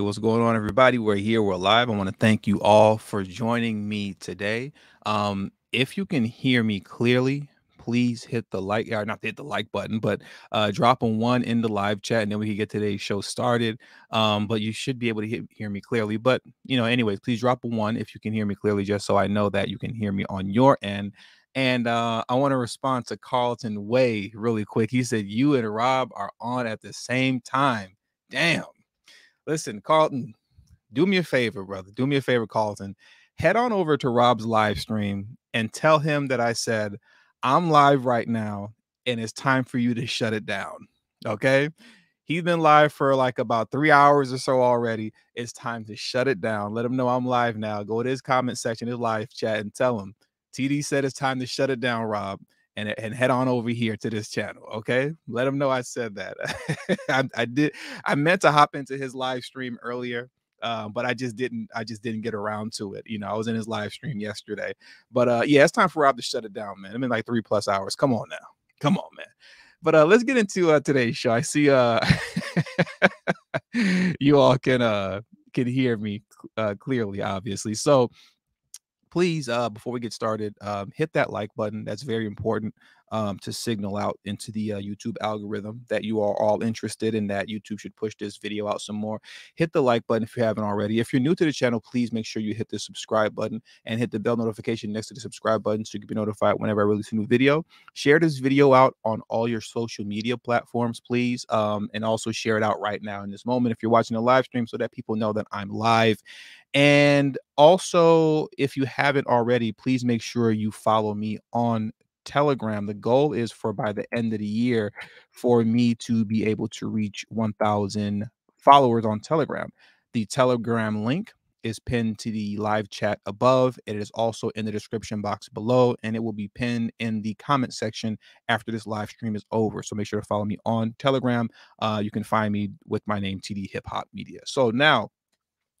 What's going on, everybody? We're here, we're live. I want to thank you all for joining me today. Um, if you can hear me clearly, please hit the like, or not hit the like button, but uh, drop a one in the live chat, and then we can get today's show started. Um, but you should be able to hit, hear me clearly. But you know, anyways, please drop a one if you can hear me clearly, just so I know that you can hear me on your end. And uh, I want to respond to Carlton Way really quick. He said, You and Rob are on at the same time. Damn. Listen, Carlton, do me a favor, brother. Do me a favor, Carlton. Head on over to Rob's live stream and tell him that I said, I'm live right now and it's time for you to shut it down. Okay. He's been live for like about three hours or so already. It's time to shut it down. Let him know I'm live now. Go to his comment section, his live chat, and tell him TD said it's time to shut it down, Rob and, and head on over here to this channel. Okay. Let him know I said that. I, I, did. I meant to hop into his live stream earlier. Uh, but I just didn't. I just didn't get around to it. You know, I was in his live stream yesterday. But uh, yeah, it's time for Rob to shut it down, man. It's been like three plus hours. Come on now, come on, man. But uh, let's get into uh, today's show. I see uh, you all can uh can hear me uh, clearly, obviously. So please uh, before we get started um, hit that like button that's very important um, to signal out into the uh, youtube algorithm that you are all interested in that youtube should push this video out some more hit the like button if you haven't already. If you're new to the channel please make sure you hit the subscribe button and hit the bell notification next to the subscribe button so you can be notified whenever i release a new video. Share this video out on all your social media platforms please um, and also share it out right now in this moment if you're watching a live stream so that people know that i'm live. And also, if you haven't already, please make sure you follow me on Telegram. The goal is for by the end of the year for me to be able to reach 1,000 followers on Telegram. The Telegram link is pinned to the live chat above. It is also in the description box below, and it will be pinned in the comment section after this live stream is over. So make sure to follow me on Telegram. Uh, you can find me with my name, TD Hip Hop Media. So now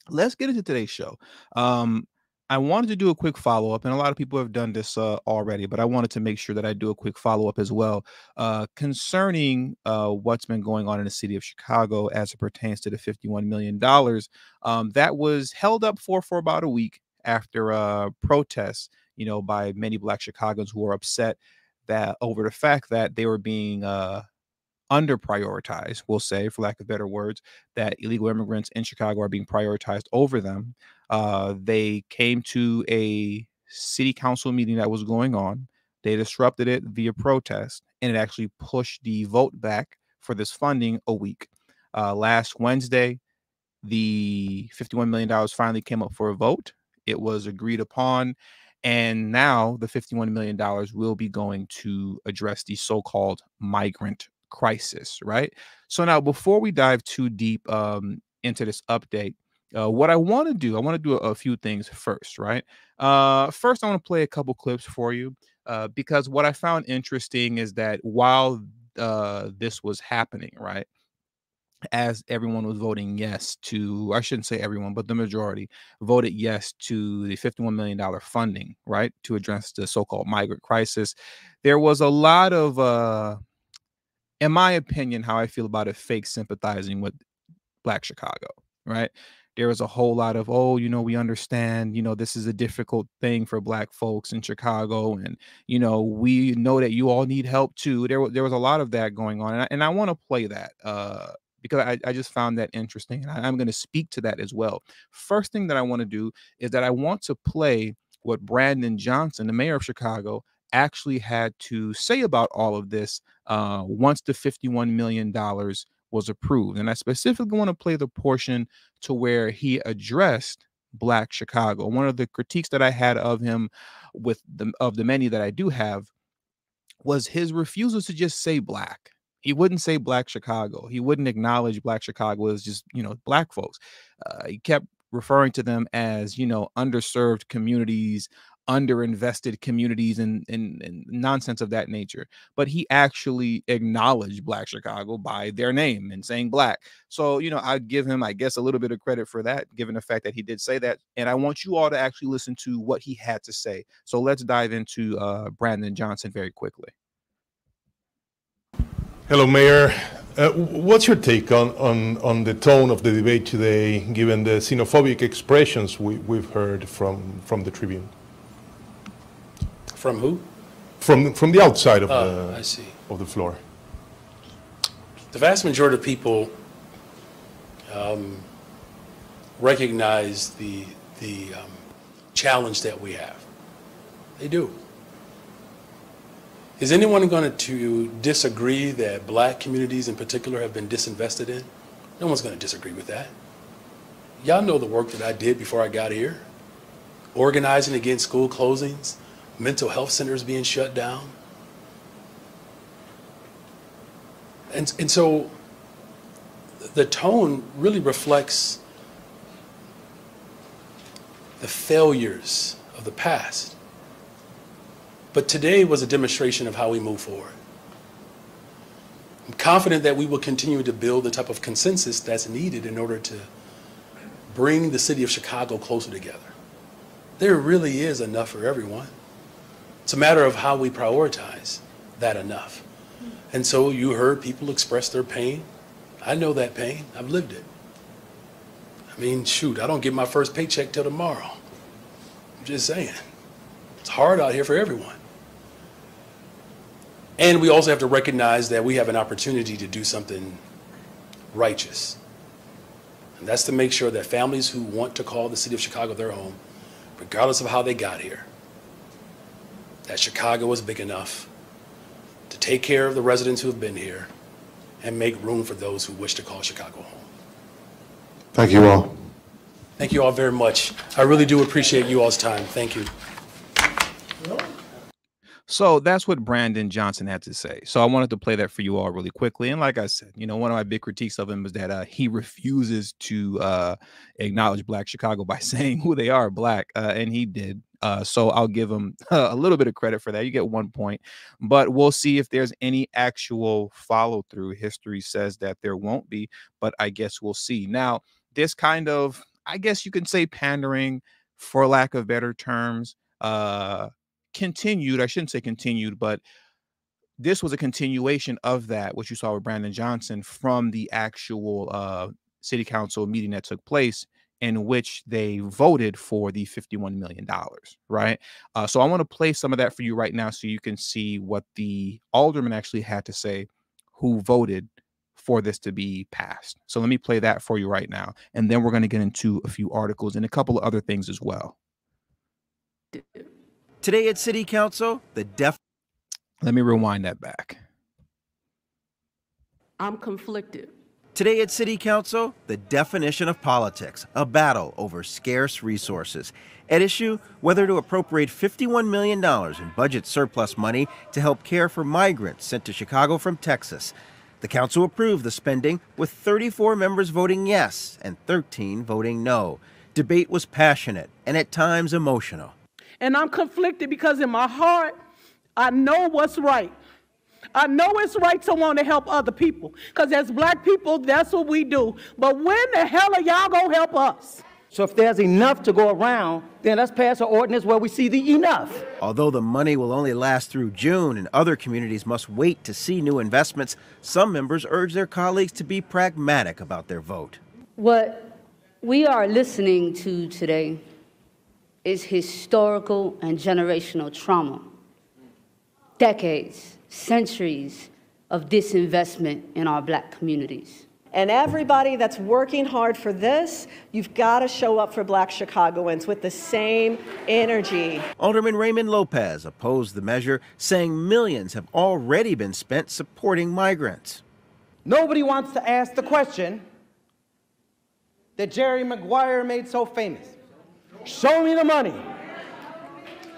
let's get into today's show. Um, I wanted to do a quick follow up, and a lot of people have done this uh, already, but I wanted to make sure that I do a quick follow up as well uh, concerning uh, what's been going on in the city of Chicago as it pertains to the $51 million um, that was held up for for about a week after uh, protests, you know, by many Black Chicagoans who were upset that over the fact that they were being uh, under prioritized, we'll say, for lack of better words, that illegal immigrants in Chicago are being prioritized over them. Uh, they came to a city council meeting that was going on. They disrupted it via protest, and it actually pushed the vote back for this funding a week. Uh, last Wednesday, the $51 million finally came up for a vote. It was agreed upon. And now the $51 million will be going to address the so called migrant crisis, right? So now, before we dive too deep um, into this update, uh, what I want to do, I want to do a, a, few things first, right? Uh, first, I want to play a couple clips for you uh, because what I found interesting is that while uh, this was happening, right, as everyone was voting yes to, I shouldn't say everyone, but the majority voted yes to the $51 million funding, right, to address the so called migrant crisis, there was a lot of uh, in my opinion, how I feel about it, fake sympathizing with Black Chicago, right? There was a whole lot of, oh, you know, we understand, you know, this is a difficult thing for Black folks in Chicago, and you know, we know that you all need help too. There, there was a lot of that going on, and I, and I want to play that uh, because I, I just found that interesting, and I, I'm going to speak to that as well. First thing that I want to do is that I want to play what Brandon Johnson, the mayor of Chicago, actually had to say about all of this uh, once the $51 million was approved. And I specifically want to play the portion to where he addressed Black Chicago. One of the critiques that I had of him, with the of the many that I do have, was his refusal to just say Black. He wouldn't say Black Chicago. He wouldn't acknowledge Black Chicago as just you know Black folks. Uh, he kept referring to them as you know underserved communities underinvested communities and, and, and, nonsense of that nature. But he actually acknowledged Black Chicago by their name and saying Black. So, you know, I give him, I guess, a little bit of credit for that, given the fact that he did say that. And I want you all to actually listen to what he had to say. So let's dive into uh, Brandon Johnson very quickly. Hello, Mayor. Uh, what's your take on, on, on the tone of the debate today, given the xenophobic expressions we, we've heard from, from the Tribune? From who? From, from the outside of, Oh, I the, see. of the floor. The vast majority of people um, recognize the, the um, challenge that we have. They do. Is anyone going to disagree that black communities in particular have been disinvested in? No one's going to disagree with that. Y'all know the work that I did before I got here. Organizing against school closings, mental health centers being shut down. And, and so the tone really reflects the failures of the past. But today was a demonstration of how we move forward. I'm confident that we will continue to build the type of consensus that's needed in order to bring the city of Chicago closer together. There really is enough for everyone. It's a matter of how we prioritize that enough. And so you heard people express their pain. I know that pain. I've lived it. I mean, shoot, I don't get my first paycheck till tomorrow. I'm just saying. It's hard out here for everyone. And we also have to recognize that we have an opportunity to do something righteous. And that's to make sure that families who want to call the city of Chicago their home, regardless of how they got here, that Chicago is big enough to take care of the residents who have been here and make room for those who wish to call Chicago home. Thank you all. Thank you all very much. I really do appreciate you all's time. Thank you. So that's what Brandon Johnson had to say. So I wanted to play that for you all really quickly. And like I said, you know, one of my big critiques of him is that uh, he refuses to uh, acknowledge Black Chicago by saying who they are, Black, uh, and he did. Uh, so I'll give him a little bit of credit for that. You get one point, but we'll see if there's any actual follow through. History says that there won't be, but I guess we'll see. Now, this kind of, I guess you can say pandering, for lack of better terms, uh, continued. I shouldn't say continued, but this was a continuation of that, what you saw with Brandon Johnson from the actual uh, city council meeting that took place in which they voted for the $51 million, right? Uh, so I want to play some of that for you right now so you can see what the alderman actually had to say who voted for this to be passed. So let me play that for you right now. And then we're going to get into a few articles and a couple of other things as well. Today at City Council, the def. Let me rewind that back. I'm conflicted. Today at City Council, the definition of politics, a battle over scarce resources. At issue, whether to appropriate $51 million in budget surplus money to help care for migrants sent to Chicago from Texas. The council approved the spending with 34 members voting yes and 13 voting no. Debate was passionate and at times emotional. And I'm conflicted because in my heart, I know what's right. I know it's right to want to help other people. Because as black people, that's what we do. But when the hell are y'all going to help us? So if there's enough to go around, then let's pass an ordinance where we see the enough. Although the money will only last through June and other communities must wait to see new investments, some members urge their colleagues to be pragmatic about their vote. What we are listening to today is historical and generational trauma. Decades, centuries of disinvestment in our black communities. And everybody that's working hard for this, you've got to show up for black Chicagoans with the same energy. Alderman Raymond Lopez opposed the measure, saying millions have already been spent supporting migrants. Nobody wants to ask the question that Jerry Maguire made so famous. Show me the money.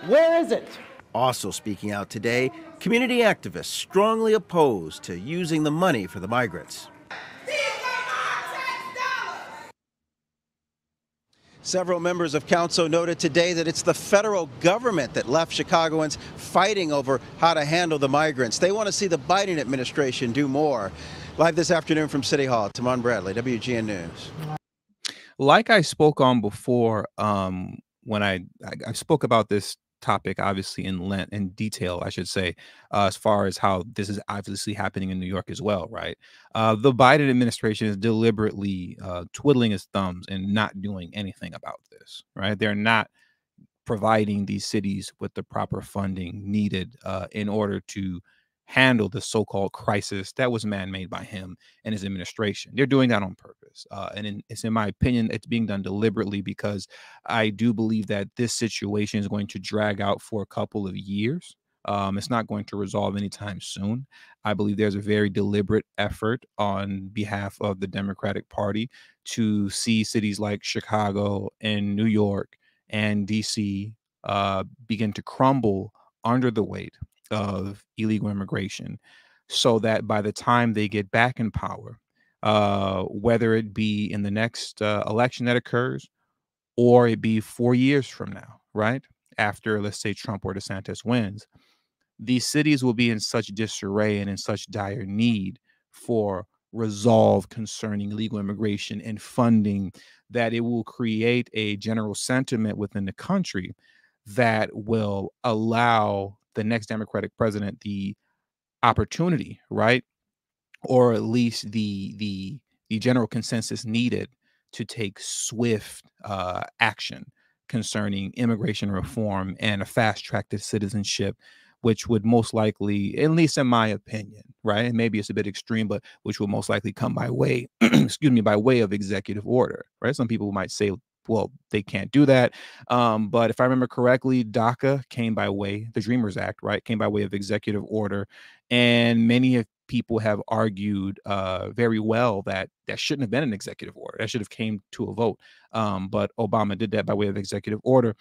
Where is it? Also speaking out today, community activists strongly opposed to using the money for the migrants. Several members of council noted today that it's the federal government that left Chicagoans fighting over how to handle the migrants. They want to see the Biden administration do more. Live this afternoon from City Hall, Tahman Bradley, WGN News. Like I spoke on before, um, when I, I I spoke about this topic, obviously in length and detail, I should say, uh, as far as how this is obviously happening in New York as well, right? Uh, the Biden administration is deliberately uh, twiddling its thumbs and not doing anything about this, right? They're not providing these cities with the proper funding needed uh, in order to handle the so-called crisis that was man-made by him and his administration. They're doing that on purpose, uh, and in, it's in my opinion, it's being done deliberately because I do believe that this situation is going to drag out for a couple of years. Um, it's not going to resolve anytime soon. I believe there's a very deliberate effort on behalf of the Democratic Party to see cities like Chicago and New York and DC uh, begin to crumble under the weight of illegal immigration so that by the time they get back in power, uh, whether it be in the next uh, election that occurs or it be four years from now, right? After, let's say, Trump or DeSantis wins, these cities will be in such disarray and in such dire need for resolve concerning illegal immigration and funding that it will create a general sentiment within the country that will allow the next Democratic president the opportunity, right? Or at least the the the general consensus needed to take swift uh, action concerning immigration reform and a fast track to citizenship, which would most likely, at least in my opinion, right? And maybe it's a bit extreme, but which will most likely come by way, excuse me, by way of executive order, right? Some people might say well, they can't do that. Um, but if I remember correctly, DACA came by way, the Dreamers Act, right, came by way of executive order. And many of people have argued uh, very well that that shouldn't have been an executive order. That should have came to a vote. Um, but Obama did that by way of executive order.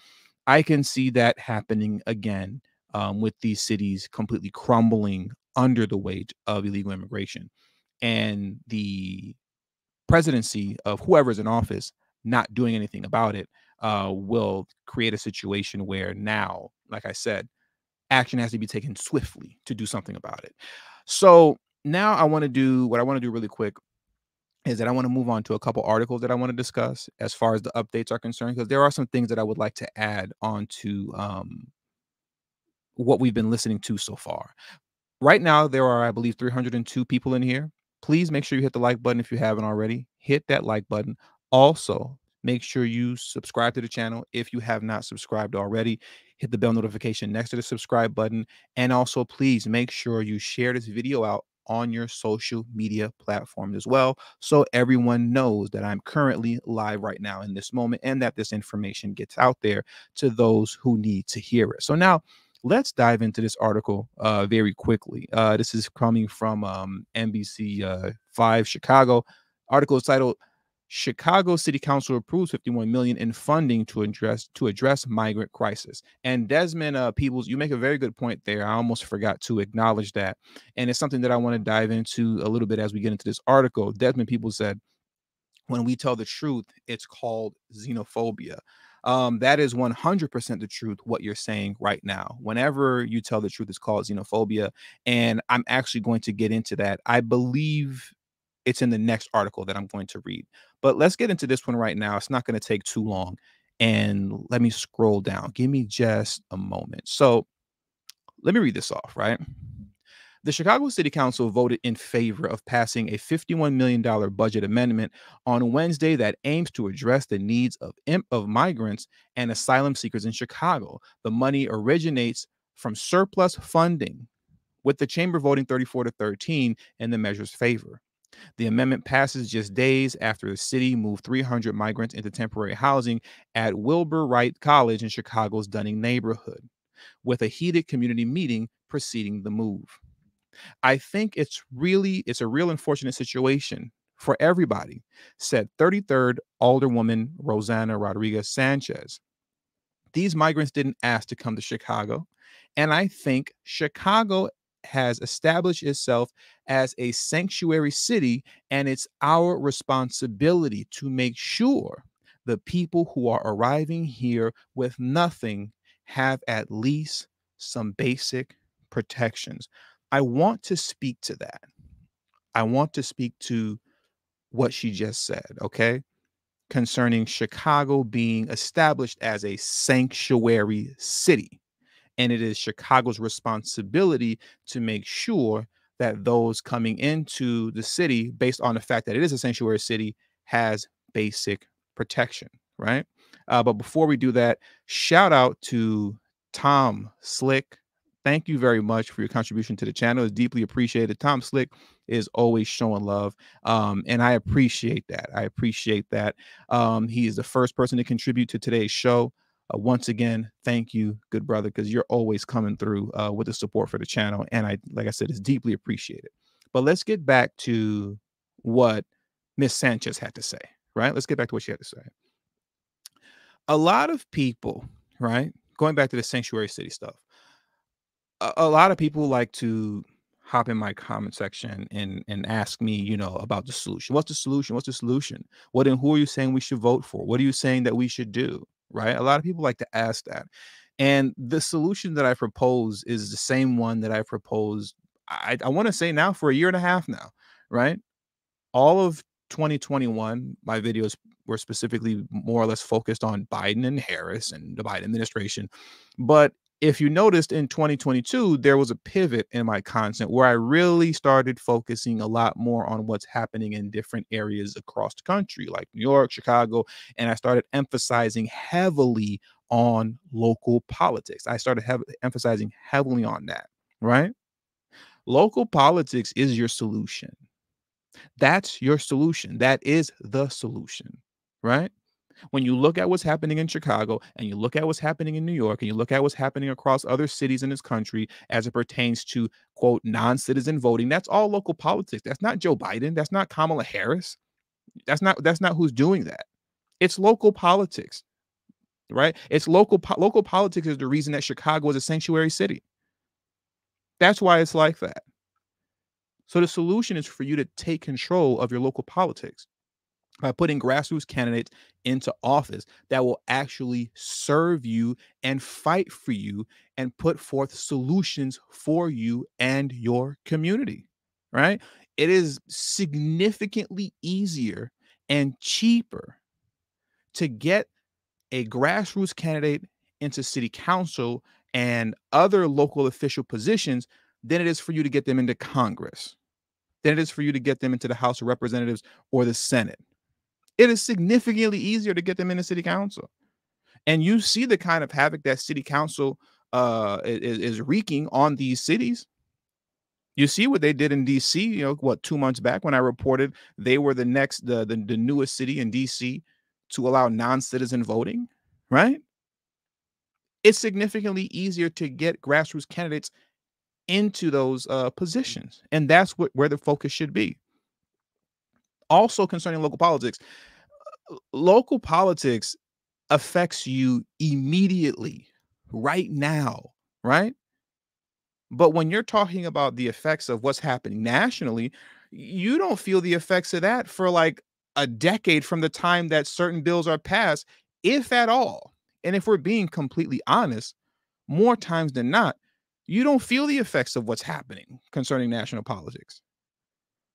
I can see that happening again um, with these cities completely crumbling under the weight of illegal immigration. And the presidency of whoever's in office not doing anything about it uh, will create a situation where now, like I said, action has to be taken swiftly to do something about it. So now I want to do what I want to do really quick is that I want to move on to a couple articles that I want to discuss as far as the updates are concerned, because there are some things that I would like to add on to um, what we've been listening to so far. Right now, there are, I believe, 302 people in here. Please make sure you hit the like button if you haven't already. Hit that like button. Also, make sure you subscribe to the channel if you have not subscribed already. Hit the bell notification next to the subscribe button. And also, please make sure you share this video out on your social media platforms as well so everyone knows that I'm currently live right now in this moment and that this information gets out there to those who need to hear it. So now let's dive into this article uh, very quickly. Uh, this is coming from um, NBC uh, 5 Chicago. Article is titled Chicago City Council approves 51 million in funding to address to address migrant crisis. And Desmond uh, Peoples, you make a very good point there. I almost forgot to acknowledge that, and it's something that I want to dive into a little bit as we get into this article. Desmond Peoples said, "When we tell the truth, it's called xenophobia." Um, that is 100% the truth. What you're saying right now, whenever you tell the truth, it's called xenophobia, and I'm actually going to get into that. I believe it's in the next article that I'm going to read. But let's get into this one right now. It's not going to take too long. And let me scroll down. Give me just a moment. So let me read this off, right? The Chicago City Council voted in favor of passing a $51 million budget amendment on Wednesday that aims to address the needs of, of migrants and asylum seekers in Chicago. The money originates from surplus funding, with the chamber voting 34 to 13 in the measure's favor. The amendment passes just days after the city moved 300 migrants into temporary housing at Wilbur Wright College in Chicago's Dunning neighborhood, with a heated community meeting preceding the move. I think it's really it's a real unfortunate situation for everybody, said 33rd Alderwoman Rossana Rodriguez Sanchez. These migrants didn't ask to come to Chicago, and I think Chicago has established itself as a sanctuary city, and it's our responsibility to make sure the people who are arriving here with nothing have at least some basic protections. I want to speak to that. I want to speak to what she just said, okay? Concerning Chicago being established as a sanctuary city, and it is Chicago's responsibility to make sure that those coming into the city, based on the fact that it is a sanctuary city, has basic protection, right? Uh, but before we do that, shout out to Tom Slick. Thank you very much for your contribution to the channel. It's deeply appreciated. Tom Slick is always showing love. Um, and I appreciate that. I appreciate that. Um, he is the first person to contribute to today's show. Uh, once again, thank you, good brother, because you're always coming through uh, with the support for the channel. And I, like I said, it's deeply appreciated. But let's get back to what Miss Sanchez had to say, right? Let's get back to what she had to say. A lot of people, right? Going back to the sanctuary city stuff, a, a lot of people like to hop in my comment section and and ask me, you know, about the solution. What's the solution? What's the solution? What and who are you saying we should vote for? What are you saying that we should do? Right? A lot of people like to ask that. And the solution that I propose is the same one that I proposed, I, I want to say now for a year and a half now, right? All of 2021, my videos were specifically more or less focused on Biden and Harris and the Biden administration. But if you noticed in 2022, there was a pivot in my content where I really started focusing a lot more on what's happening in different areas across the country, like New York, Chicago, and I started emphasizing heavily on local politics. I started emphasizing heavily on that, right? Local politics is your solution. That's your solution. That is the solution, right? When you look at what's happening in Chicago and you look at what's happening in New York and you look at what's happening across other cities in this country as it pertains to quote non-citizen voting, that's all local politics. That's not Joe Biden. That's not Kamala Harris. That's not that's not who's doing that. It's local politics. Right? It's local po- local politics is the reason that Chicago is a sanctuary city. That's why it's like that. So the solution is for you to take control of your local politics by putting grassroots candidates into office that will actually serve you and fight for you and put forth solutions for you and your community, right? It is significantly easier and cheaper to get a grassroots candidate into city council and other local official positions than it is for you to get them into Congress, than it is for you to get them into the House of Representatives or the Senate it is significantly easier to get them into city council. And you see the kind of havoc that city council uh, is, is wreaking on these cities. You see what they did in DC, you know, what, two months back when I reported they were the next, the, the, the newest city in DC to allow non citizen voting, right? It's significantly easier to get grassroots candidates into those uh, positions. And that's what where the focus should be. Also, concerning local politics, uh, local politics affects you immediately right now, right? But when you're talking about the effects of what's happening nationally, you don't feel the effects of that for like a decade from the time that certain bills are passed, if at all. And if we're being completely honest, more times than not, you don't feel the effects of what's happening concerning national politics.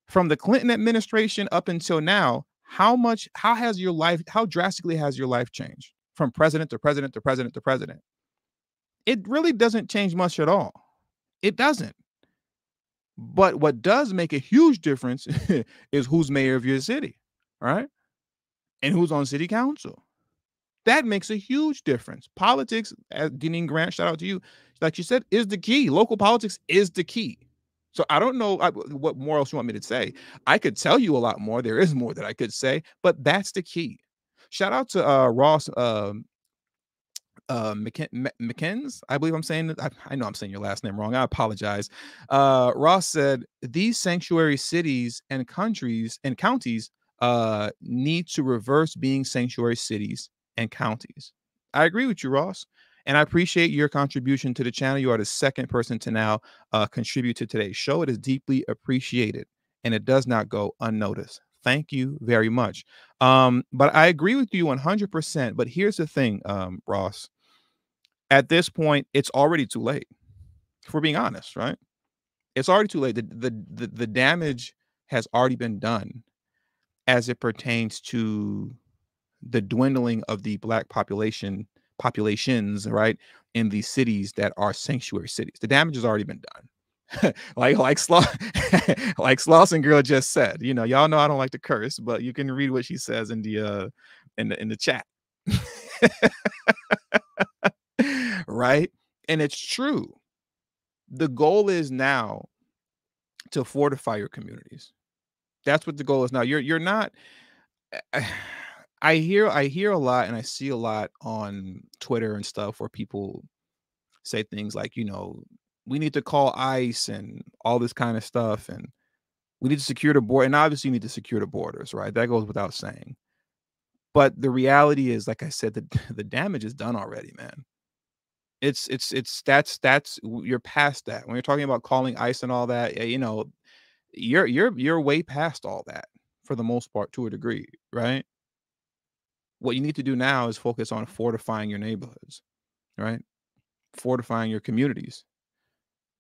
From the Clinton administration up until now, how much how has your life how drastically has your life changed from president to president to president to president? It really doesn't change much at all. It doesn't. But what does make a huge difference is who's mayor of your city right? And who's on city council. That makes a huge difference. Politics uh, as Deneen Grant shout out to you. Like you said is the key. Local politics is the key so I don't know what more else you want me to say. I could tell you a lot more. There is more that I could say, but that's the key. Shout out to uh, Ross um, uh, McKens, I believe I'm saying. I, I, know I'm saying your last name wrong. I apologize. Uh, Ross said these sanctuary cities and countries and counties uh, need to reverse being sanctuary cities and counties. I agree with you, Ross. And I appreciate your contribution to the channel. You are the second person to now uh, contribute to today's show. It is deeply appreciated and it does not go unnoticed. Thank you very much. Um, but I agree with you 100%. But here's the thing, um, Ross. At this point, it's already too late. If we're being honest, right? It's already too late. The, the, the, the damage has already been done as it pertains to the dwindling of the black population populations, right, in these cities that are sanctuary cities. The damage has already been done. like like Slaw like Slauson girl just said, you know, y'all know I don't like to curse, but you can read what she says in the uh in the in the chat. right? And it's true. The goal is now to fortify your communities. That's what the goal is now. You're you're not I hear I hear a lot and I see a lot on Twitter and stuff where people say things like, you know, we need to call ICE and all this kind of stuff and we need to secure the border and obviously you need to secure the borders, right? That goes without saying. But the reality is, like I said, the the damage is done already, man. It's it's it's that's that's you're past that. When you're talking about calling ICE and all that, you know, you're you're you're way past all that for the most part to a degree, right? What you need to do now is focus on fortifying your neighborhoods, right? Fortifying your communities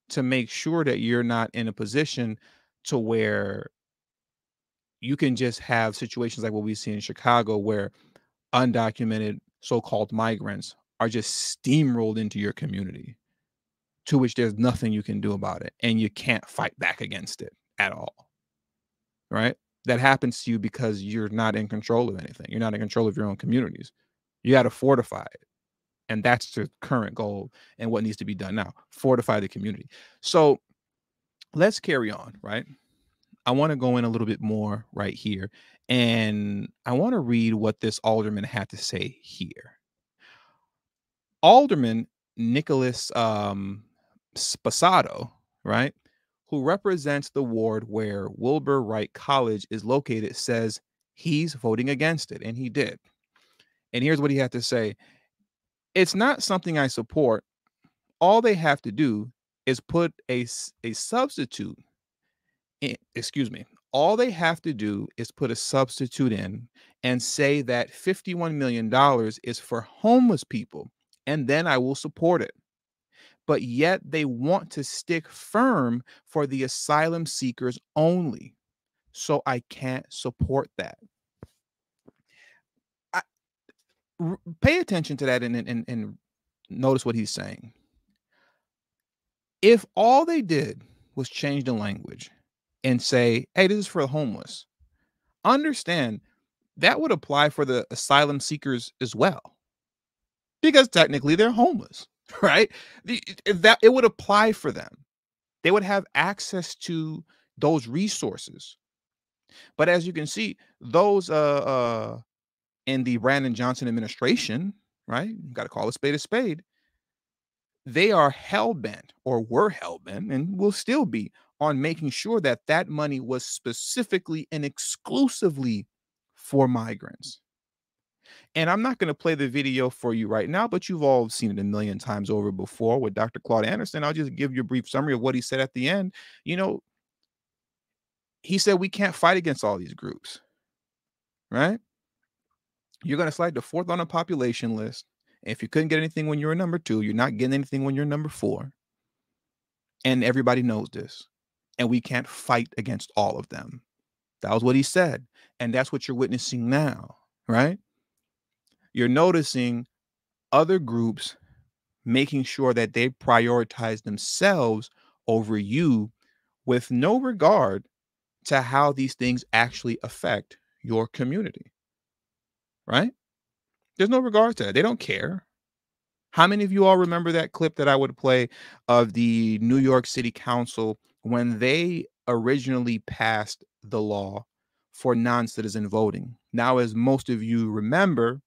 to make sure that you're not in a position to where you can just have situations like what we see in Chicago where undocumented so-called migrants are just steamrolled into your community to which there's nothing you can do about it and you can't fight back against it at all right that happens to you because you're not in control of anything you're not in control of your own communities. You got to fortify it and that's the current goal and what needs to be done now fortify the community. So let's carry on right? I want to go in a little bit more right here and i want to read what this alderman had to say here. Alderman nicholas um Sposato, right who represents the ward where wilbur wright college is located says he's voting against it and he did and here's what he had to say it's not something I support. All they have to do is put a, a substitute in, excuse me, all they have to do is put a substitute in and say that $51 million is for homeless people, and then I will support it. But yet they want to stick firm for the asylum seekers only. So I can't support that. r- pay attention to that and, and and notice what he's saying. If all they did was change the language and say, "Hey, this is for the homeless," understand that would apply for the asylum seekers as well, because technically they're homeless, right? The, that it would apply for them. They would have access to those resources. But as you can see, those uh, uh, in the Brandon Johnson administration, right? Got to call a spade a spade. They are hell bent or were hell bent and will still be on making sure that that money was specifically and exclusively for migrants. And I'm not going to play the video for you right now, but you've all seen it a million times over before with Dr. Claude Anderson. I'll just give you a brief summary of what he said at the end. You know, he said we can't fight against all these groups, right? you're going to slide to fourth on a population list. If you couldn't get anything when you were number two, you're not getting anything when you're number four. And everybody knows this. And we can't fight against all of them. That was what he said. And that's what you're witnessing now, right? You're noticing other groups making sure that they prioritize themselves over you with no regard to how these things actually affect your community right? There's no regard to that. They don't care. How many of you all remember that clip that I would play of the New York City Council when they originally passed the law for non citizen voting? Now, as most of you remember,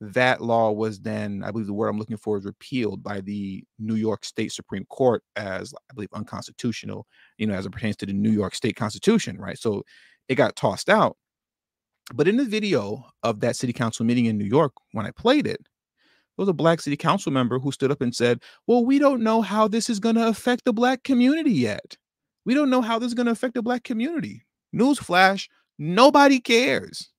that law was then, I believe the word I'm looking for is repealed by the New York State Supreme Court as, I believe, unconstitutional, you know, as it pertains to the New York State Constitution, right? So it got tossed out. But in the video of that city council meeting in New York, when I played it, there was a black city council member who stood up and said, Well, we don't know how this is going to affect the black community yet. We don't know how this is going to affect the black community. Newsflash, nobody cares.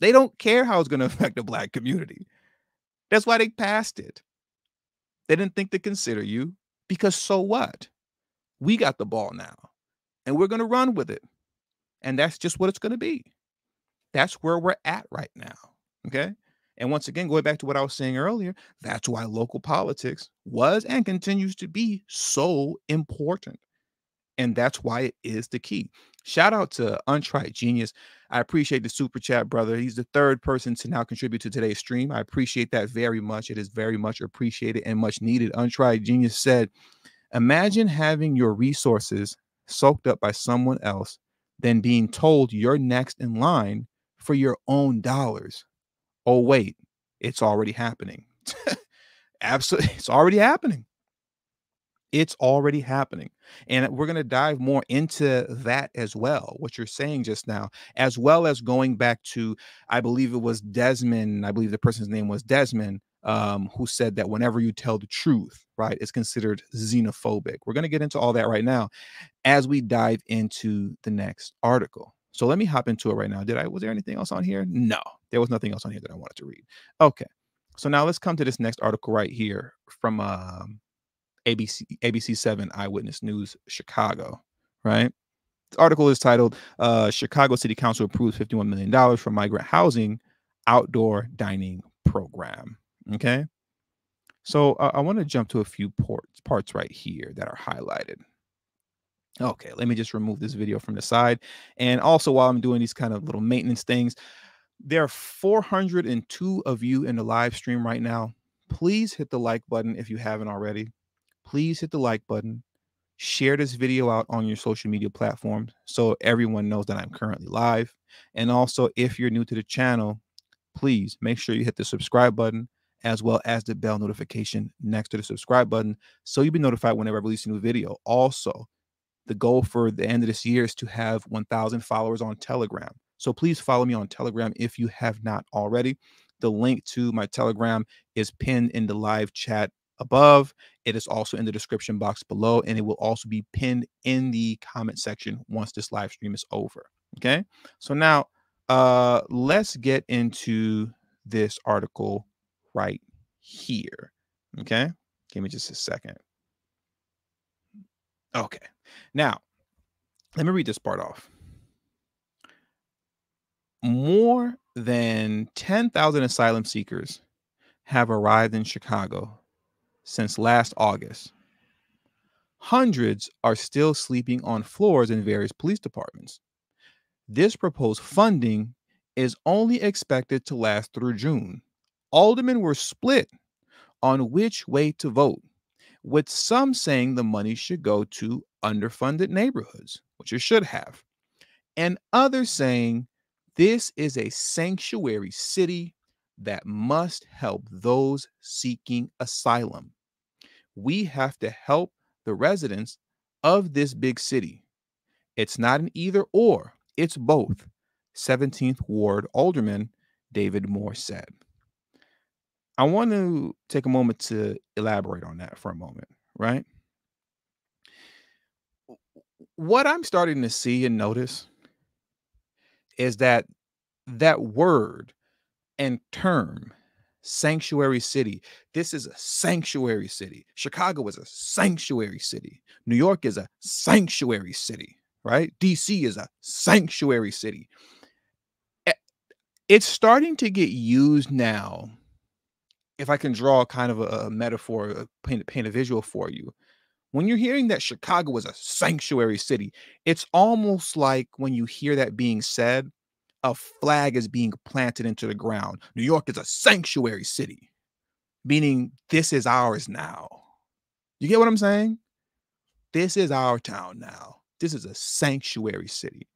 They don't care how it's going to affect the black community. That's why they passed it. They didn't think to consider you because so what? We got the ball now and we're going to run with it. And that's just what it's going to be. That's where we're at right now. Okay. And once again, going back to what I was saying earlier, that's why local politics was and continues to be so important. And that's why it is the key. Shout out to Untried Genius. I appreciate the super chat, brother. He's the third person to now contribute to today's stream. I appreciate that very much. It is very much appreciated and much needed. Untried Genius said, Imagine having your resources soaked up by someone else, then being told you're next in line for your own dollars. Oh, wait, it's already happening. Absolutely, it's already happening. It's already happening. And we're going to dive more into that as well, what you're saying just now, as well as going back to, I believe it was Desmond, I believe the person's name was Desmond, um, who said that whenever you tell the truth, right, it's considered xenophobic. We're going to get into all that right now as we dive into the next article. So let me hop into it right now. Did I, was there anything else on here? No, there was nothing else on here that I wanted to read. Okay. So now let's come to this next article right here from um, ABC ABC 7 Eyewitness News Chicago, right? The article is titled uh, Chicago City Council approves $51 million for migrant housing outdoor dining program. Okay. So uh, I want to jump to a few ports, parts right here that are highlighted. Okay, let me just remove this video from the side. And also, while I'm doing these kind of little maintenance things, there are 402 of you in the live stream right now. Please hit the like button if you haven't already. Please hit the like button. Share this video out on your social media platforms so everyone knows that I'm currently live. And also, if you're new to the channel, please make sure you hit the subscribe button as well as the bell notification next to the subscribe button so you'll be notified whenever I release a new video. Also, the goal for the end of this year is to have 1,000 followers on Telegram. So please follow me on Telegram if you have not already. The link to my Telegram is pinned in the live chat above. It is also in the description box below, and it will also be pinned in the comment section once this live stream is over. Okay. So now uh let's get into this article right here. Okay. Give me just a second. Okay. Now, let me read this part off. More than 10,000 asylum seekers have arrived in Chicago since last August. Hundreds are still sleeping on floors in various police departments. This proposed funding is only expected to last through June. Aldermen were split on which way to vote, with some saying the money should go to underfunded neighborhoods, which it should have, and others saying this is a sanctuary city that must help those seeking asylum. We have to help the residents of this big city. It's not an either or, it's both. 17th Ward Alderman David Moore said. I want to take a moment to elaborate on that for a moment, right? What I'm starting to see and notice is that that word and term sanctuary city. This is a sanctuary city. Chicago is a sanctuary city. New york is a sanctuary city right? Dc is a sanctuary city. It's starting to get used now if i can draw kind of a, a metaphor uh, paint, paint a visual for you. When you're hearing that chicago is a sanctuary city it's almost like when you hear that being said a flag is being planted into the ground. New York is a sanctuary city, meaning this is ours now. You get what I'm saying? This is our town now. This is a sanctuary city.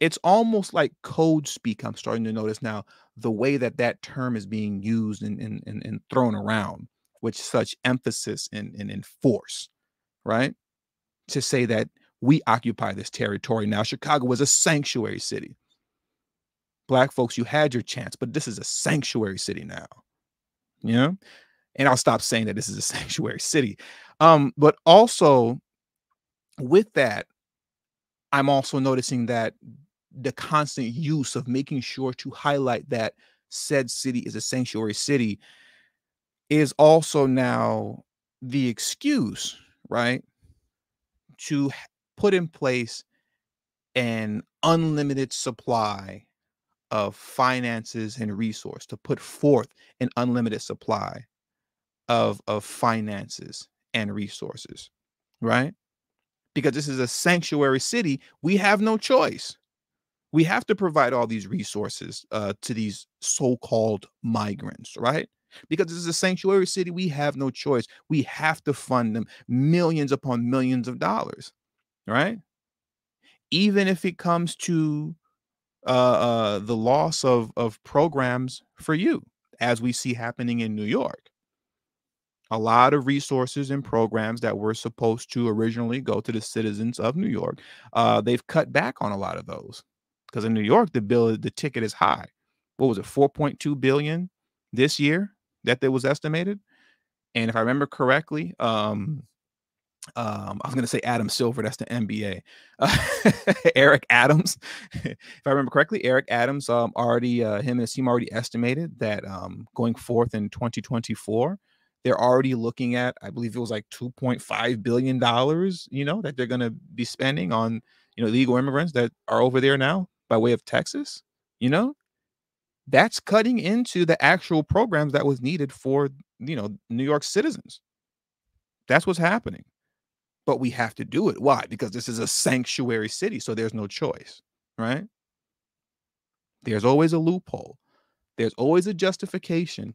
It's almost like code speak. I'm starting to notice now the way that that term is being used and, and, and, and thrown around with such emphasis and, and, and force, right? To say that we occupy this territory now. Chicago was a sanctuary city black folks, you had your chance, but this is a sanctuary city now. You know? And I'll stop saying that this is a sanctuary city. Um, but also with that, I'm also noticing that the constant use of making sure to highlight that said city is a sanctuary city is also now the excuse, right? To put in place an unlimited supply of finances and resource to put forth an unlimited supply of of finances and resources right? Because this is a sanctuary city we have no choice. We have to provide all these resources uh, to these so-called migrants right? Because this is a sanctuary city we have no choice. We have to fund them millions upon millions of dollars right? Even if it comes to uh, uh, the loss of of programs for you as we see happening in new york a lot of resources and programs that were supposed to originally go to the citizens of New York. Uh, they've cut back on a lot of those because in New York, the bill, the ticket is high. What was it, 4.2 billion this year that there was estimated? And if I remember correctly, um, um, I was going to say Adam Silver. That's the NBA. Uh, Eric Adams, if I remember correctly, Eric Adams um, already, uh, him and his team already estimated that um, going forth in 2024, they're already looking at, I believe it was like 2.5 billion dollars, you know, that they're going to be spending on, you know, legal immigrants that are over there now by way of Texas, you know? That's cutting into the actual programs that was needed for, you know, New York citizens. That's what's happening. But we have to do it. Why? Because this is a sanctuary city, so there's no choice, right? There's always a loophole. There's always a justification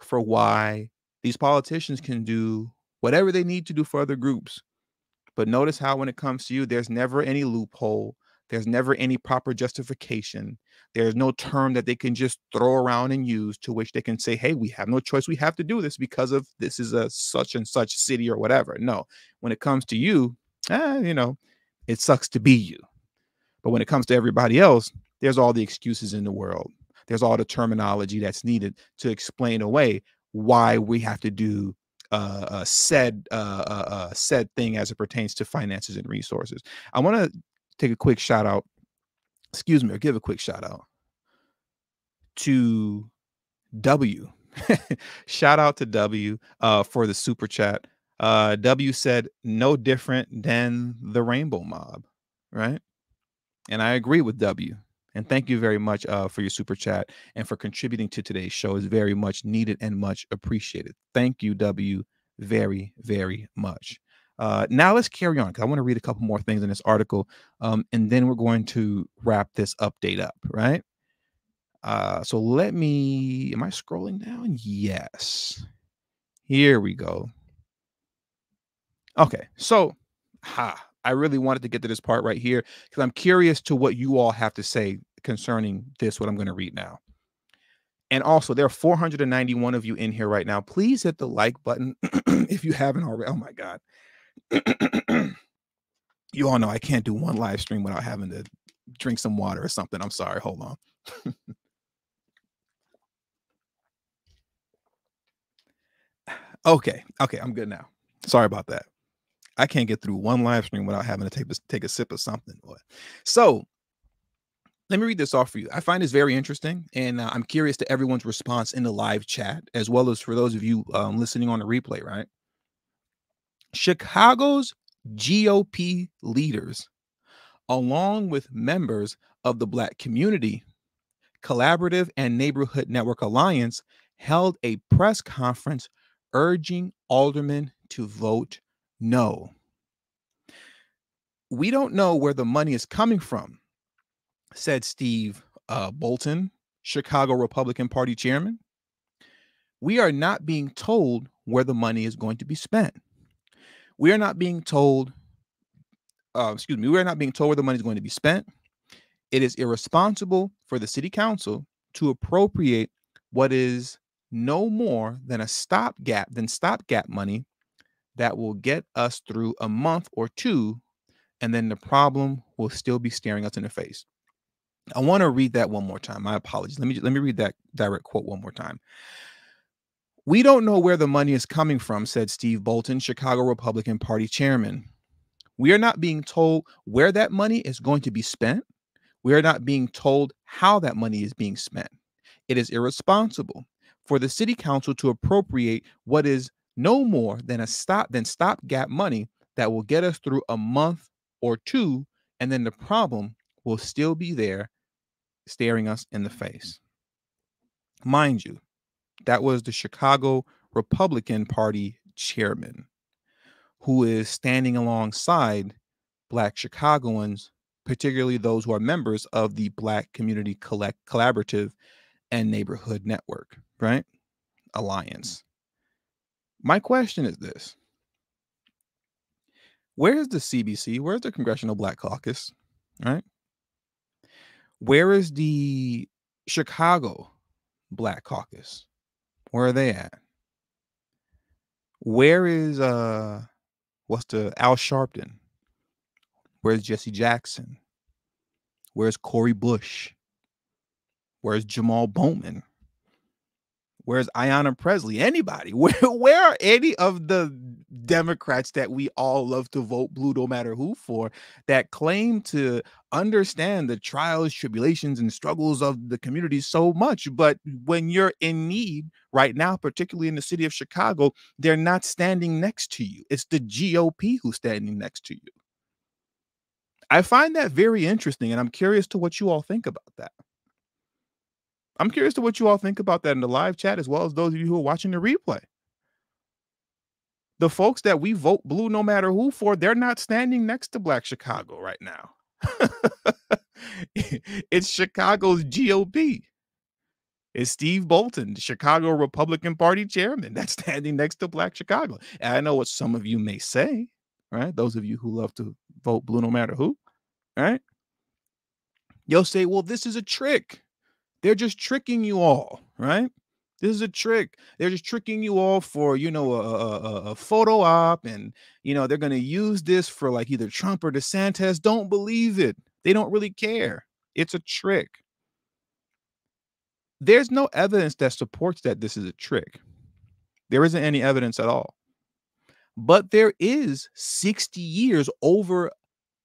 for why these politicians can do whatever they need to do for other groups. But notice how, when it comes to you, there's never any loophole. There's never any proper justification. There's no term that they can just throw around and use to which they can say, hey, we have no choice. We have to do this because of this is a such and such city or whatever. No, when it comes to you, eh, you know, it sucks to be you. But when it comes to everybody else, there's all the excuses in the world. There's all the terminology that's needed to explain away why we have to do uh, a said uh, uh, uh, said thing as it pertains to finances and resources. I want to take a quick shout out, excuse me, or give a quick shout out to W. shout out to W uh, for the super chat. Uh, w said, no different than the rainbow mob, right? And I agree with W. And thank you very much uh, for your super chat and for contributing to today's show. is very much needed and much appreciated. Thank you, W, very, very much. Uh, now let's carry on because I want to read a couple more things in this article, um, and then we're going to wrap this update up, right? Uh, so let me. Am I scrolling down? Yes. Here we go. Okay, so ha, I really wanted to get to this part right here because I'm curious to what you all have to say concerning this, what I'm going to read now. And also, there are 491 of you in here right now. Please hit the like button if you haven't already. Oh my God. you all know I can't do one live stream without having to drink some water or something. I'm sorry. Hold on. okay. Okay. I'm good now. Sorry about that. I can't get through one live stream without having to take a, take a sip of something. So let me read this off for you. I find this very interesting, and uh, I'm curious to everyone's response in the live chat, as well as for those of you um, listening on the replay. Right? Chicago's GOP leaders, along with members of the Black Community Collaborative and Neighborhood Network Alliance, held a press conference urging aldermen to vote no. We don't know where the money is coming from, said Steve uh, Boulton, Chicago Republican Party chairman. We are not being told where the money is going to be spent. We are not being told, uh, excuse me, we are not being told where the money is going to be spent. It is irresponsible for the city council to appropriate what is no more than a stopgap than stopgap money that will get us through a month or two, and then the problem will still be staring us in the face. I want to read that one more time. My apologies. Let me let me read that direct quote one more time. We don't know where the money is coming from, said Steve Boulton, Chicago Republican Party chairman. We are not being told where that money is going to be spent. We are not being told how that money is being spent. It is irresponsible for the city council to appropriate what is no more than a stop than stopgap money that will get us through a month or two and then the problem will still be there staring us in the face. Mind you, that was the Chicago Republican Party chairman who is standing alongside Black Chicagoans, particularly those who are members of the Black Community Collect- Collaborative and Neighborhood Network, right? Alliance. Mm. My question is this Where is the CBC? Where's the Congressional Black Caucus? Right? Where is the Chicago Black Caucus? Where are they at? Where is uh what's the Al Sharpton? Where's Jesse Jackson? Where's Cori Bush? Where's Jamal Bowman? Where's Ayanna Pressley? Anybody? Where where are any of the Democrats that we all love to vote blue no matter who for that claim to understand the trials, tribulations, and struggles of the community so much? But when you're in need right now, particularly in the city of Chicago, they're not standing next to you. It's the GOP who's standing next to you. I find that very interesting, and I'm curious to what you all think about that. I'm curious to what you all think about that in the live chat, as well as those of you who are watching the replay. The folks that we vote blue no matter who for, they're not standing next to Black Chicago right now. it's Chicago's GOP. It's Steve Boulton, the Chicago Republican Party chairman, that's standing next to Black Chicago. And I know what some of you may say, right? Those of you who love to vote blue no matter who, right? You'll say, well, this is a trick. They're just tricking you all, right? This is a trick. They're just tricking you all for, you know, a, a, a photo op, and you know they're going to use this for like either Trump or DeSantis. Don't believe it. They don't really care. It's a trick. There's no evidence that supports that this is a trick. There isn't any evidence at all. But there is 60 years, over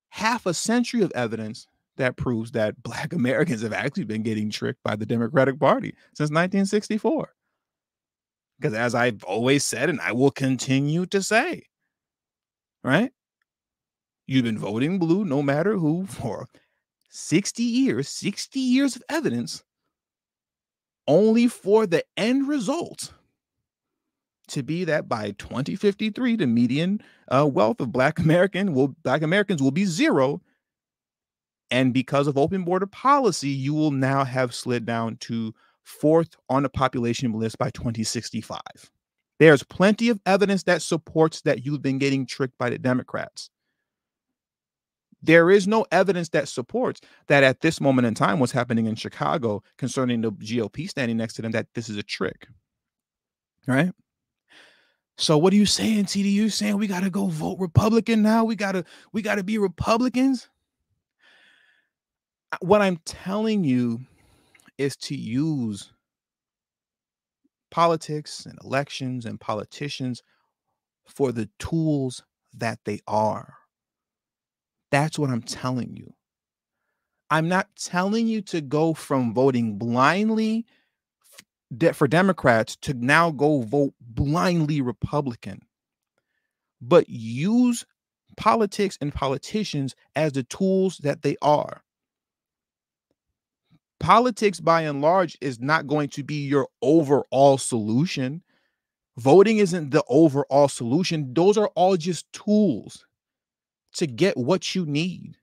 half a century of evidence that proves that black Americans have actually been getting tricked by the Democratic Party since 1964. Because as I've always said, and I will continue to say, right? You've been voting blue no matter who for 60 years, 60 years of evidence, only for the end result to be that by 2053, the median uh, wealth of black American will black Americans will be zero and because of open border policy, you will now have slid down to fourth on the population list by 2065. There's plenty of evidence that supports that you've been getting tricked by the Democrats. There is no evidence that supports that at this moment in time, what's happening in Chicago concerning the GOP standing next to them, that this is a trick. Right? So what are you saying, TDU? Saying we gotta go vote Republican now? We gotta we gotta be Republicans? What I'm telling you is to use politics and elections and politicians for the tools that they are. That's what I'm telling you. I'm not telling you to go from voting blindly for Democrats to now go vote blindly Republican, but use politics and politicians as the tools that they are politics by and large is not going to be your overall solution. Voting isn't the overall solution. Those are all just tools to get what you need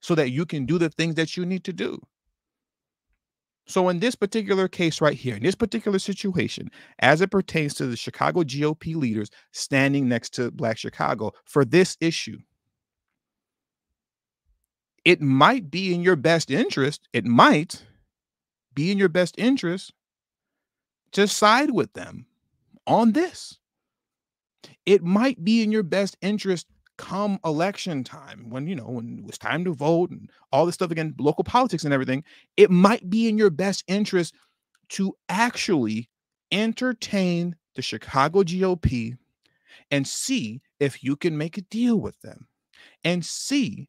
so that you can do the things that you need to do. So, in this particular case right here, in this particular situation, as it pertains to the Chicago GOP leaders standing next to Black Chicago for this issue, it might be in your best interest, it might be in your best interest to side with them on this. It might be in your best interest come election time when you know when it was time to vote and all this stuff again local politics and everything it might be in your best interest to actually entertain the Chicago GOP and see if you can make a deal with them and see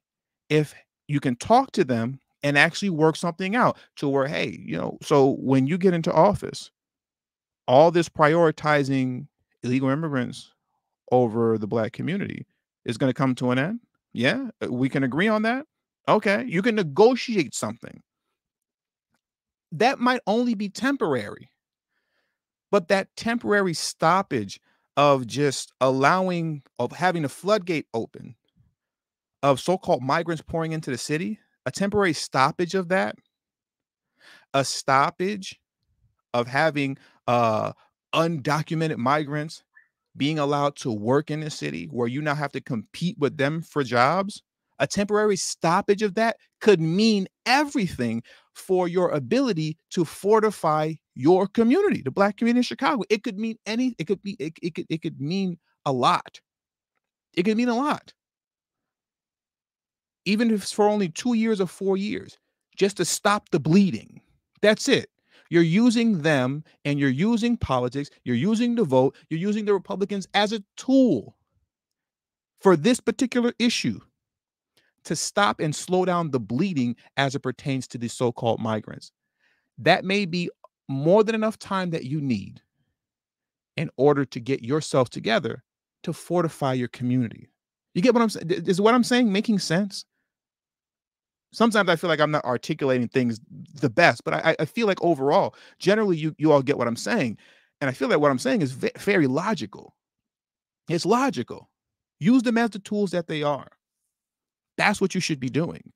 if you can talk to them and actually work something out to where, hey, you know, so when you get into office, all this prioritizing illegal immigrants over the black community is going to come to an end. Yeah, uh, we can agree on that. Okay, you can negotiate something that might only be temporary. But that temporary stoppage of just allowing, of having a floodgate open, of so called migrants pouring into the city, a temporary stoppage of that, a stoppage of having uh, undocumented migrants being allowed to work in the city where you now have to compete with them for jobs, a temporary stoppage of that could mean everything for your ability to fortify your community, the black community in Chicago. It could mean any, it could be, it, it could, it could mean a lot. It could mean a lot. Even if it's for only two years or four years, just to stop the bleeding. That's it. You're using them and you're using politics, you're using the vote, you're using the Republicans as a tool for this particular issue to stop and slow down the bleeding as it pertains to the so called migrants. That may be more than enough time that you need in order to get yourself together to fortify your community. You get what I'm saying? Is what I'm saying making sense? Sometimes I feel like I'm not articulating things the best, but I, I feel like overall, generally, you you all get what I'm saying, and I feel that what I'm saying is very logical. It's logical. Use them as the tools that they are. That's what you should be doing.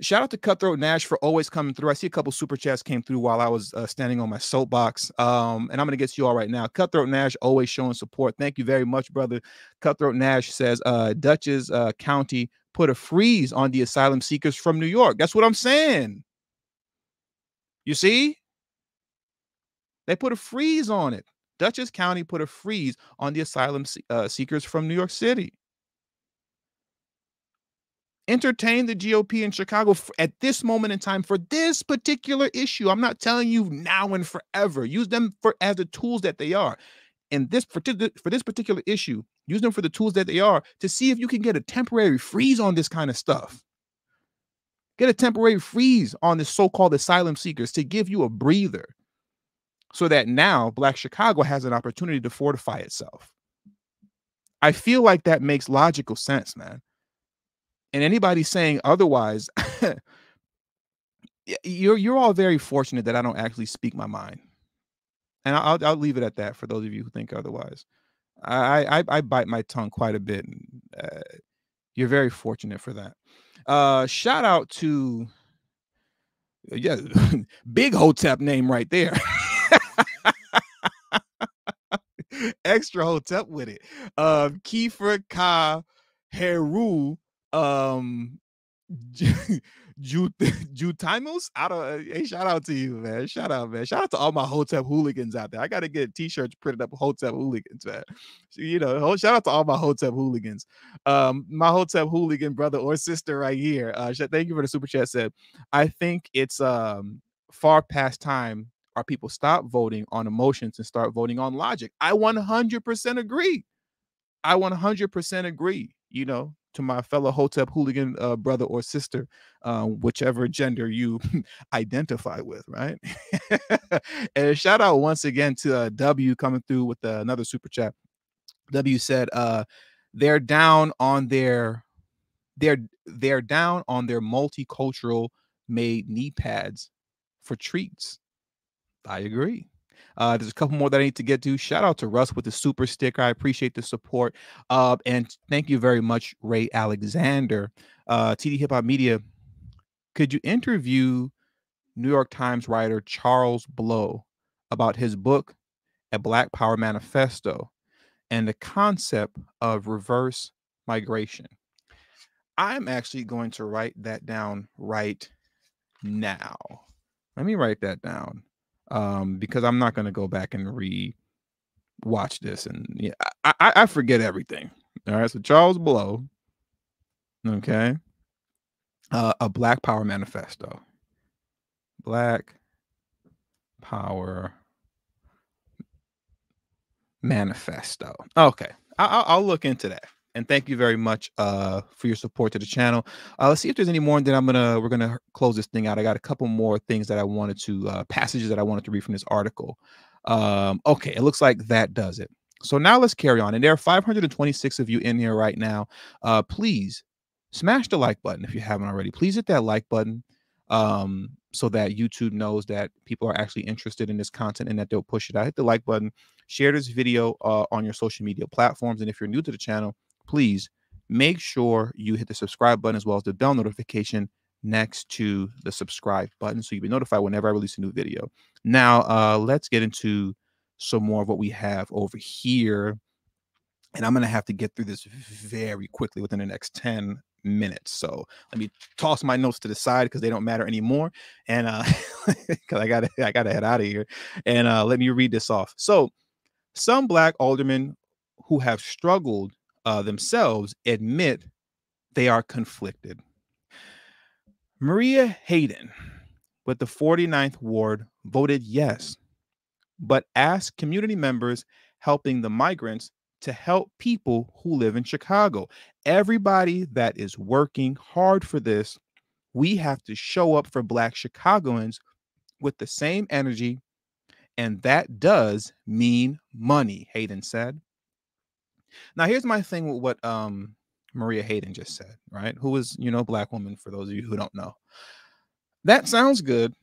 Shout out to Cutthroat Nash for always coming through. I see a couple super chats came through while I was uh, standing on my soapbox. Um, and I'm going to get to you all right now. Cutthroat Nash always showing support. Thank you very much, brother. Cutthroat Nash says uh, Dutchess uh, County put a freeze on the asylum seekers from New York. That's what I'm saying. You see? They put a freeze on it. Dutchess County put a freeze on the asylum uh, seekers from New York City entertain the GOP in Chicago at this moment in time for this particular issue. I'm not telling you now and forever. Use them for as the tools that they are. And this for, for this particular issue, use them for the tools that they are to see if you can get a temporary freeze on this kind of stuff. Get a temporary freeze on this so-called asylum seekers to give you a breather so that now Black Chicago has an opportunity to fortify itself. I feel like that makes logical sense, man and anybody saying otherwise you're you're all very fortunate that I don't actually speak my mind, and I'll I'll leave it at that for those of you who think otherwise. I I, I bite my tongue quite a bit. Uh, you're very fortunate for that. Uh, shout out to yeah, big Hotep name right there. Extra Hotep with it. Uh, Kiefer Ka Heru um Jutimos out of hey, shout out to you, man. Shout out, man. Shout out to all my Hotep hooligans out there. I gotta get t-shirts printed up Hotep hooligans, man. You know, shout out to all my Hotep hooligans. Um, my Hotep hooligan brother or sister right here. Uh, thank you for the super chat. Said, I think it's um far past time our people stop voting on emotions and start voting on logic. I 100% agree. I 100% agree. You know, to my fellow Hotep hooligan uh, brother or sister, uh, whichever gender you identify with, right? and shout out once again to uh, W coming through with uh, another super chat. W said uh, they're down on their they're they're down on their multicultural made knee pads for treats. I agree. Uh, there's a couple more that I need to get to. Shout out to Russ with the super sticker. I appreciate the support. Uh, and thank you very much, Ray Alexander. Uh, TD Hip Hop Media, could you interview New York Times writer Charles Blow about his book, A Black Power Manifesto, and the concept of reverse migration? I'm actually going to write that down right now. Let me write that down um, because I'm not going to go back and re watch this. And yeah, I, I, I forget everything. All right. So Charles Blow, okay, uh, a Black Power Manifesto. Black Power Manifesto. Okay. I, I'll look into that and thank you very much uh, for your support to the channel. Uh, let's see if there's any more, and then I'm gonna we're gonna close this thing out. I got a couple more things that I wanted to uh, passages that I wanted to read from this article. Um, okay, it looks like that does it. So now let's carry on. And there are 526 of you in here right now. Uh, please smash the like button if you haven't already. Please hit that like button. Um, so that YouTube knows that people are actually interested in this content and that they'll push it out. Hit the like button, share this video uh, on your social media platforms. And if you're new to the channel, please make sure you hit the subscribe button as well as the bell notification next to the subscribe button so you'll be notified whenever I release a new video. Now, uh, let's get into some more of what we have over here. And I'm going to have to get through this very quickly within the next 10 minutes. So let me toss my notes to the side because they don't matter anymore. And uh because I gotta I gotta head out of here. And uh let me read this off. So some black aldermen who have struggled uh, themselves admit they are conflicted. Maria Hayden with the 49th ward voted yes, but asked community members helping the migrants to help people who live in Chicago. Everybody that is working hard for this, we have to show up for Black Chicagoans with the same energy. And that does mean money, Hayden said. Now, here's my thing with what um, Maria Hayden just said, right? Who is, you know, black woman, for those of you who don't know. That sounds good.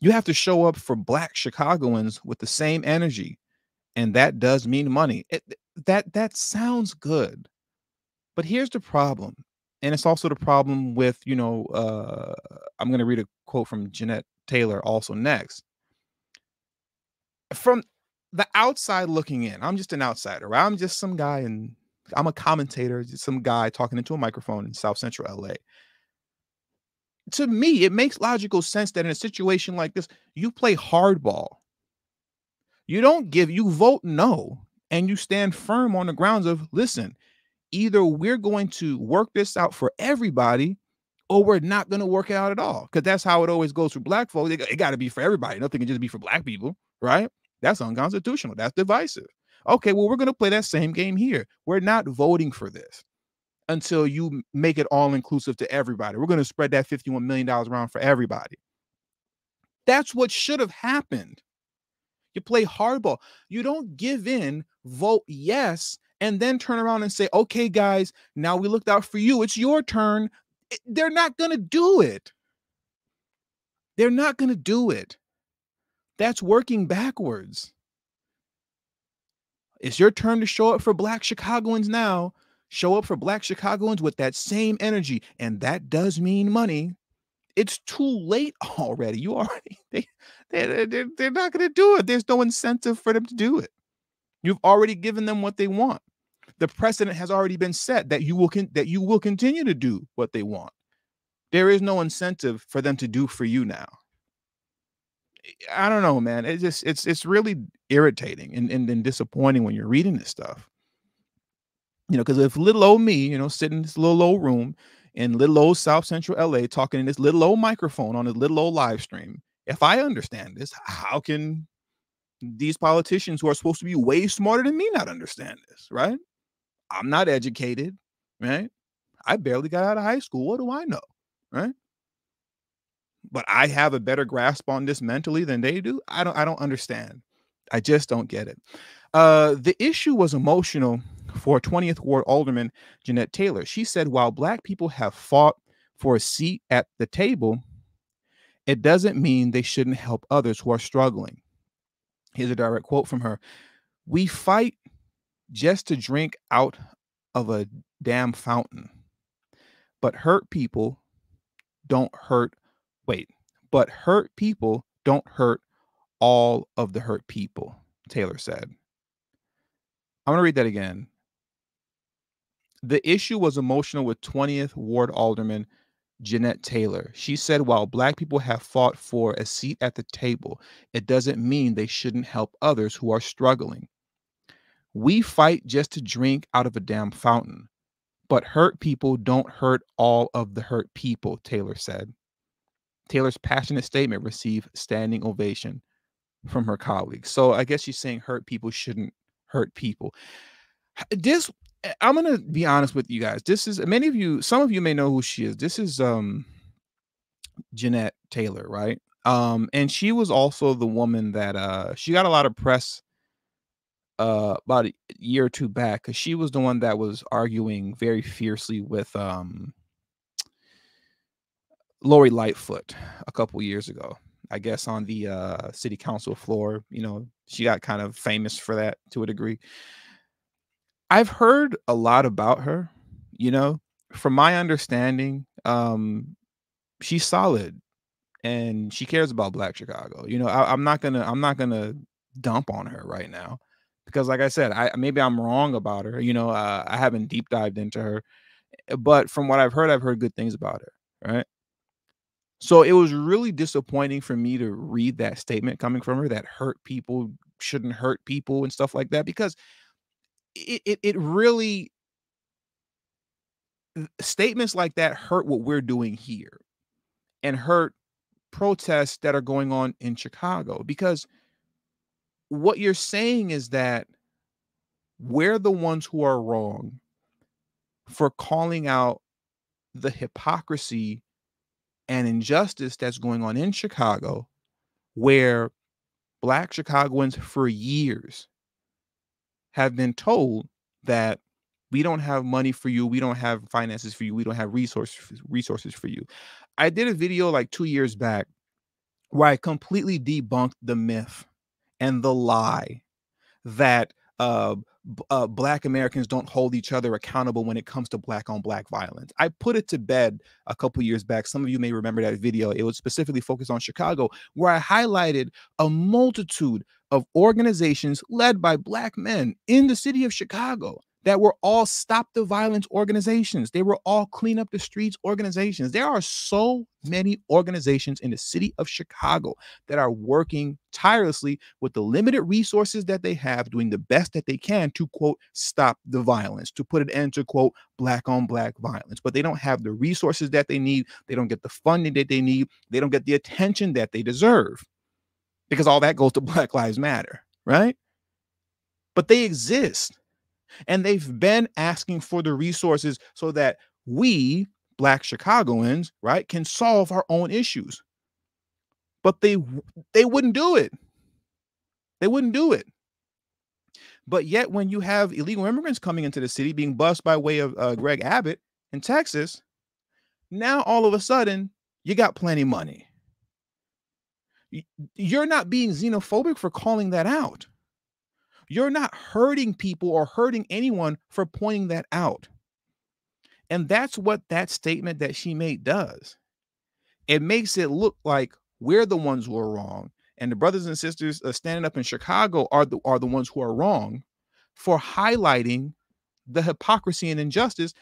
You have to show up for black Chicagoans with the same energy. And that does mean money. It, that that sounds good. But here's the problem. And it's also the problem with, you know, uh, I'm going to read a quote from Jeanette Taylor also next. From the outside looking in, I'm just an outsider. I'm just some guy and I'm a commentator, some guy talking into a microphone in South Central LA. To me, it makes logical sense that in a situation like this, you play hardball. You don't give, you vote no, and you stand firm on the grounds of listen, either we're going to work this out for everybody or we're not going to work it out at all. Because that's how it always goes for black folks. It, it got to be for everybody. Nothing can just be for black people, right? That's unconstitutional. That's divisive. Okay, well, we're going to play that same game here. We're not voting for this until you make it all inclusive to everybody. We're going to spread that $51 million around for everybody. That's what should have happened. You play hardball. You don't give in, vote yes, and then turn around and say, okay, guys, now we looked out for you. It's your turn. Eh, they're not going to do it. They're not going to do it. That's working backwards. It's your turn to show up for Black Chicagoans now. Show up for Black Chicagoans with that same energy. And that does mean money. It's too late already. You already, they, they, they're, they're not going to do it. There's no incentive for them to do it. You've already given them what they want. The precedent has already been set that you will con- that you will continue to do what they want. There is no incentive for them to do for you now. I don't know, man. It's just it's it's really irritating and, and, and disappointing when you're reading this stuff. You know, because if little old me, you know, sitting in this little old room in little old South Central LA, talking in this little old microphone on a little old live stream, if I understand this, how can these politicians who are supposed to be way smarter than me not understand this, right? I'm not educated, right? I barely got out of high school. What do I know, right? But I have a better grasp on this mentally than they do. I don't I don't understand. I just don't get it. Uh, the issue was emotional for 20th Ward Alderman Jeanette Taylor. She said, while black people have fought for a seat at the table, it doesn't mean they shouldn't help others who are struggling. Here's a direct quote from her We fight just to drink out of a damn fountain, but hurt people don't hurt Wait, but hurt people don't hurt all of the hurt people, Taylor said. I'm going to read that again. The issue was emotional with 20th Ward Alderman Jeanette Taylor. She said, while Black people have fought for a seat at the table, it doesn't mean they shouldn't help others who are struggling. We fight just to drink out of a damn fountain, but hurt people don't hurt all of the hurt people, Taylor said. Taylor's passionate statement received standing ovation from her colleagues. So I guess she's saying hurt people shouldn't hurt people. This eh, I'm gonna be honest with you guys. This is many of you, some of you may know who she is. This is um Jeanette Taylor, right? Um, and she was also the woman that uh she got a lot of press uh about a year or two back because she was the one that was arguing very fiercely with um Lori Lightfoot a couple years ago. I guess on the uh, city council floor, you know, she got kind of famous for that to a degree. I've heard a lot about her, you know, from my understanding, um, she's solid and she cares about Black Chicago. You know, I, I'm not gonna I'm not gonna dump on her right now because, like I said, I maybe I'm wrong about her. You know, uh, I haven't deep dived into her, but from what I've heard, I've heard good things about her. Right. So it was really disappointing for me to read that statement coming from her that hurt people shouldn't hurt people and stuff like that because it it, it really statements like that hurt what we're doing here and hurt protests that are going on in Chicago because what you're saying is that we're the ones who are wrong for calling out the hypocrisy and injustice that's going on in Chicago, where Black Chicagoans for years have been told that we don't have money for you, we don't have finances for you, we don't have resources resources for you. I did a video like two years back where I completely debunked the myth and the lie that uh, uh, black Americans don't hold each other accountable when it comes to black on black violence. I put it to bed a couple years back. Some of you may remember that video. It was specifically focused on Chicago, where I highlighted a multitude of organizations led by black men in the city of Chicago that were all stop the violence organizations. They were all clean up the streets organizations. There are so many organizations in the city of Chicago that are working tirelessly with the limited resources that they have, doing the best that they can to quote, stop the violence, to put an end to quote, black on black violence. But they don't have the resources that they need. They don't get the funding that they need. They don't get the attention that they deserve because all that goes to Black Lives Matter, right? But they exist and they've been asking for the resources so that we, Black Chicagoans, right, can solve our own issues. But they they wouldn't do it. They wouldn't do it. But yet, when you have illegal immigrants coming into the city being bused by way of uh, Greg Abbott in Texas, now all of a sudden you got plenty money. You're not being xenophobic for calling that out. You're not hurting people or hurting anyone for pointing that out. And that's what that statement that she made does. It makes it look like we're the ones who are wrong. And the brothers and sisters uh, standing up in Chicago are the, are the ones who are wrong for highlighting the hypocrisy and injustice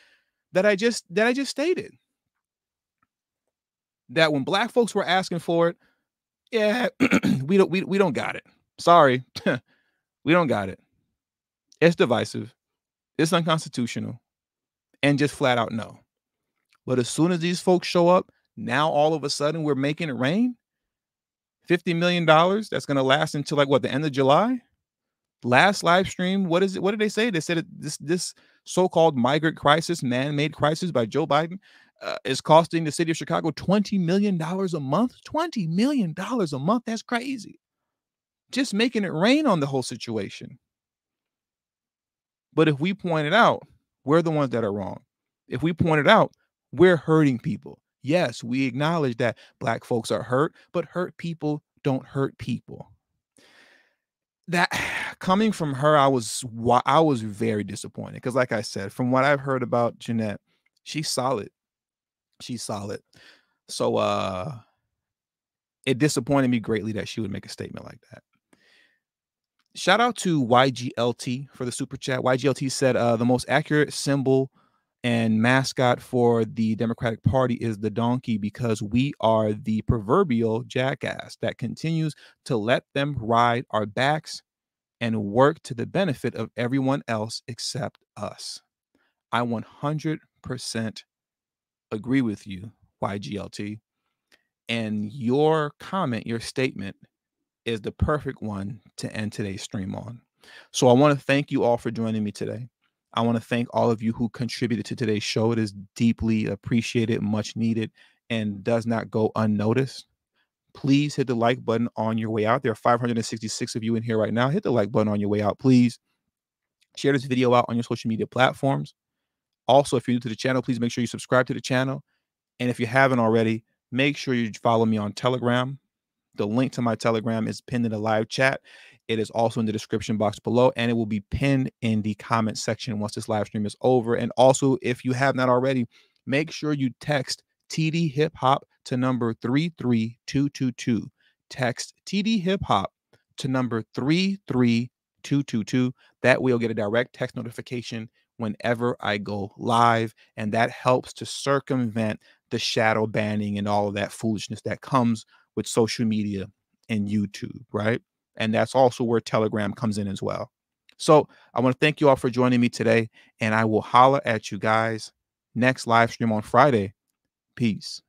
that I just that I just stated. That when black folks were asking for it, yeah, we don't we, we don't got it. Sorry. We don't got it. It's divisive. It's unconstitutional. And just flat out no. But as soon as these folks show up, now all of a sudden we're making it rain. $50 million that's going to last until like what the end of July. Last live stream, what is it? What did they say? They said this this so-called migrant crisis, man-made crisis by Joe Biden uh, is costing the city of Chicago 20 million dollars a month. 20 million dollars a month. That's crazy just making it rain on the whole situation. But if we point it out, we're the ones that are wrong. If we point it out, we're hurting people. Yes, we acknowledge that black folks are hurt, but hurt people don't hurt people. That coming from her, I was I was very disappointed because, like I said, from what I've heard about Jeanette, she's solid. She's solid. So uh it disappointed me greatly that she would make a statement like that. Shout out to YGLT for the super chat. YGLT said uh, the most accurate symbol and mascot for the Democratic Party is the donkey because we are the proverbial jackass that continues to let them ride our backs and work to the benefit of everyone else except us. I 100% agree with you, YGLT. And your comment, your statement is the perfect one to end today's stream on. So I want to thank you all for joining me today. I want to thank all of you who contributed to today's show. It is deeply appreciated, much needed, and does not go unnoticed. Please hit the like button on your way out. There are 566 of you in here right now. Hit the like button on your way out, please. Share this video out on your social media platforms. Also, if you're new to the channel, please make sure you subscribe to the channel. And if you haven't already, make sure you follow me on Telegram. The link to my Telegram is pinned in the live chat. It is also in the description box below, and it will be pinned in the comment section once this live stream is over. And also, if you have not already, make sure you text TD Hip Hop to number 33222. Text TD Hip Hop to number 33222. That way, you'll get a direct text notification whenever I go live. And that helps to circumvent the shadow banning and all of that foolishness that comes with social media and YouTube, right? And that's also where Telegram comes in as well. So I want to thank you all for joining me today. And I will holler at you guys next live stream on Friday. Peace.